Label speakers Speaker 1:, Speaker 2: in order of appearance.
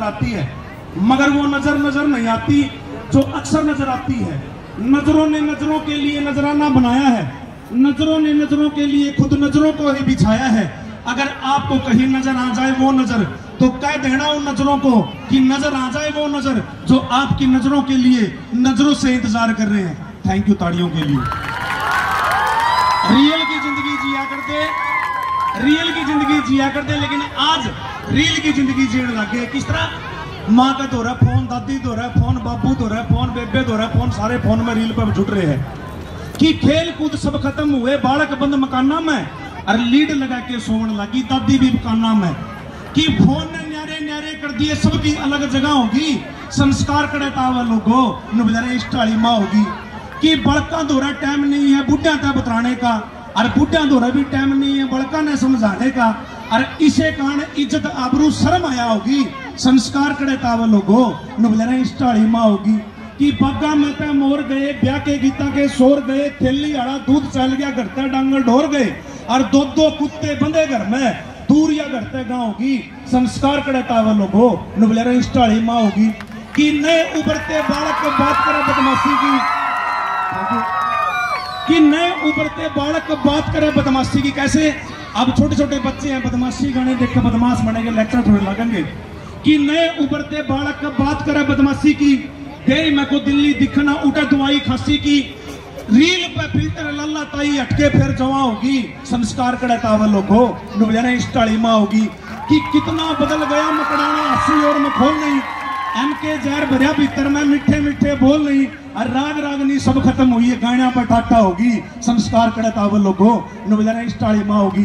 Speaker 1: नज़र आती है। मगर वो नज़र नज़र नहीं आती, जो अक्सर नज़र आती है। नज़रों ने नज़रों के लिए नजराना बनाया है। नज़रों ने नज़रों के लिए खुद नज़रों को ही बिछाया है। अगर आपको कहीं नज़र आ जाए वो नज़र तो कह देना उन नज़रों को कि नज़र आ जाए वो नज़र जो आपकी नज़रों के लिए नज़रों से इंतज़ार कर रहे हैं। थैंक यू ताड़ियों के लिए। रियल की ज़िंदगी जिया करते रियल की ज़िंदगी जिया करते लेकिन आज रील की ज़िंदगी जीने लगे किस तरह? माँ का दो रहा फ़ोन, दादी दो रहा फ़ोन, बाबू दो रहा फ़ोन, बेबे दो रहा फ़ोन, सारे फ़ोन में रील पर जुट रहे हैं। कि खेल कूद सब खत्म हुए, बालक बंद मकाना में, और लीड लगा के सोवन लगी, दादी भी मकाना में। कि फ़ोन ने न्यारे न्यारे कर दिए, सबकी अलग जगह होगी, संस्कार करे तावा लोगो नुबलरे इष्टाली माँ होगी। कि बड़का दौरा टाइम नहीं है बुढ़ा था बतराने का। और बुढ़ा दौरा भी टाइम नहीं है, बड़का ने समझाने का और इसे कारण इज़्ज़त आबरू शर्म आया होगी। संस्कार करे तावा लोगो, नुबलरे इष्टाली माँ होगी। कि बागा में पे मोर गए, ब्याह के गीता के शोर गए, थैली आड़ा दूध चल गया, घर ते डांगर ढोर गए। और दो दो कुत्ते बंधे घर में, दूर या घर ते गाँव होगी। संस्कार करे तावा लोगो, नुबलरे इष्टाली माँ होगी। कि नए उभरते बालक को बात करे बदमाशी की। कि नए उभरते बालक बात करे बदमाशी की। कैसे? अब छोटे छोटे बच्चे हैं, बदमाशी गाने देख के बदमाश बनेंगे लेक्चर थोड़े लगेंगे। कि नए उभरते बालक बात करे बदमाशी की। दे मैं को दिल्ली दिखना, उठा दवाई खांसी की। रील पे फ़िल्टर लल्ला ताई हटके फिर जवा होगी। संस्कार करे तावल लोगो नुबलियाना इष्टाली माँ होगी। कि कितना बदल गया मकड़ाना, हँसी और मखोल नहीं। एम के जहर भरिया भीतर, में मिठे मिठे बोल नहीं और राग राग रागनी सब खत्म हुई है गाना पर टाटा होगी, संस्कार करे तावल लोगों लोगो इस टाड़ी माँ होगी।